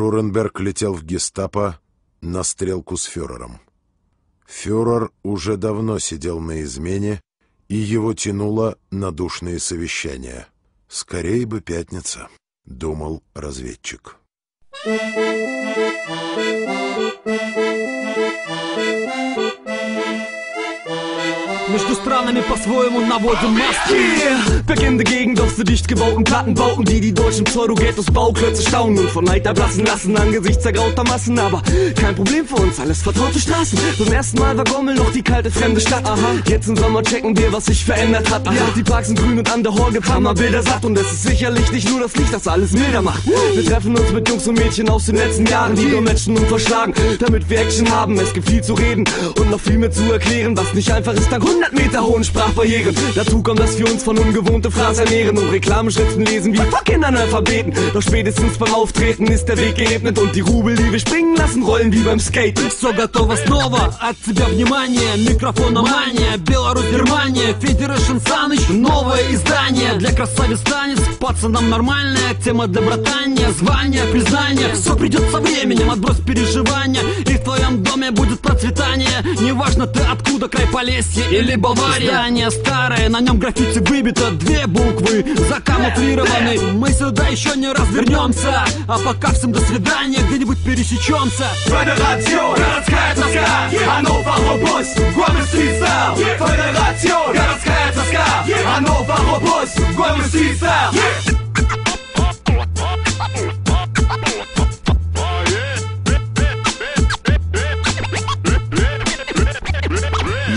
Шуренберг летел в гестапо на стрелку с фюрером. Фюрер уже давно сидел на измене, и его тянуло на душные совещания. «Скорей бы пятница», — думал разведчик. Между странами по-своему наводим Maske Beginnende Gegend aus so dicht gebauten Plattenbauten Die die deutschen Pseudo-Ghettos Bauklötze staunen Und von Neid ablassen lassen angesichts zergrauter Massen Aber kein Problem für uns, alles vertraute Straßen Beim ersten Mal war Gommel noch die kalte fremde Stadt Aha. Jetzt im Sommer checken wir, was sich verändert hat Aha. Die Parks sind grün und an der Hor gibt's Bilder satt Und es ist sicherlich nicht nur das Licht, das alles milder macht Wir treffen uns mit Jungs und Mädchen aus den letzten Jahren Die nur Menschen und verschlagen, damit wir Action haben Es gibt viel zu reden und noch viel mehr zu erklären Was nicht einfach ist, dank 100 Meter hohen Sprachbarrieren. Dazu kommt, dass wir uns von ungewohnte Phrasen ernähren und Reklameschriften lesen wie fucking Analphabeten. Doch spätestens beim Auftreten ist der Weg geebnet und die Rubel, die wir springen lassen, rollen wie beim Skaten. Все готово снова, от тебя внимание, микрофономания, Беларусь, Германия, Федерашн Саныч, новое издание. Для красавиц танец, пацанам нормальная тема для братания, звание, признание, все придет со временем, отбрось переживания, и в твоем доме будет процветание, неважно ты откуда, край Полесье или или Бавария. Здание старое, на нем граффити выбито Две буквы закамуфлированы. Мы сюда еще не раз вернемся А пока всем до свидания, где-нибудь пересечемся Федерация, городская тоска Hannover Robust, Guam Style Федерация, городская тоска Hannover Robust, Guam Style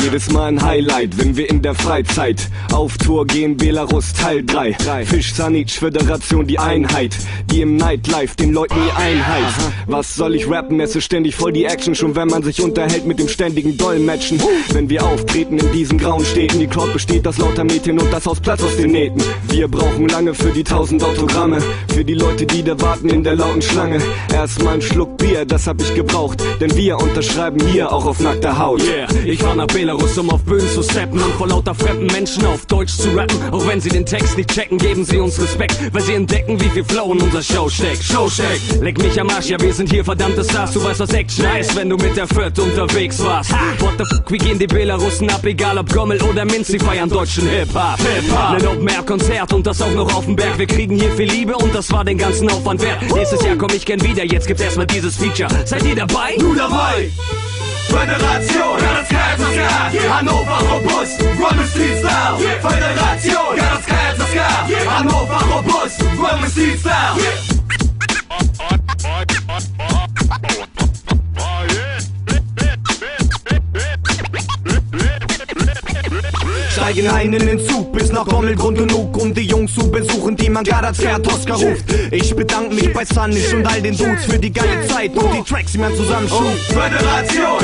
jedes Mal ein Highlight, wenn wir in der Freizeit auf Tour gehen. Belarus Teil 3. Fisch Sanic Föderation, die Einheit, die im Nightlife den Leuten die Einheit. Was soll ich rappen? Es ist ständig voll die Action, schon wenn man sich unterhält mit dem ständigen Dolmetschen. Wenn wir auftreten in diesen grauen Städten, die Crowd besteht aus lauter Mädchen und das Haus Platz aus den Nähten. Wir brauchen lange für die tausend Autogramme, für die Leute, die da warten in der lauten Schlange. Erstmal ein Schluck Bier, das hab ich gebraucht, denn wir unterschreiben hier auch auf nackter Haut. Yeah, ich war nach Belarus Virus, um auf Bühnen zu steppen und vor lauter fremden Menschen auf Deutsch zu rappen. Auch wenn sie den Text nicht checken, geben sie uns Respekt, weil sie entdecken, wie viel Flow in unser Show steckt. Show steckt. Leck mich am Arsch, ja, wir sind hier verdammte Stars. Du weißt, was Action heißt, wenn du mit der Viert unterwegs warst. What the fuck, wie gehen die Belarussen ab, egal ob Gommel oder Minz, sie feiern deutschen Hip-Hop. Hip-Hop. Ein Open-Air-Konzert und das auch noch auf dem Berg. Wir kriegen hier viel Liebe und das war den ganzen Aufwand wert. Nächstes Jahr komm ich gern wieder, jetzt gibt's erstmal dieses Feature. Seid ihr dabei? Du dabei! Föderation, городская тоска Hannover robust, Roman Street Style Föderation, городская тоска Hannover robust, Roman Street Style Steigen ein in den Zug bis nach Gommel Grund genug, um die Jungs zu besuchen, die man Garazka Tosca ruft. Ich bedanke mich bei Sanish und all den Dudes für die geile Zeit und die Tracks, die man zusammen schuf. Föderation,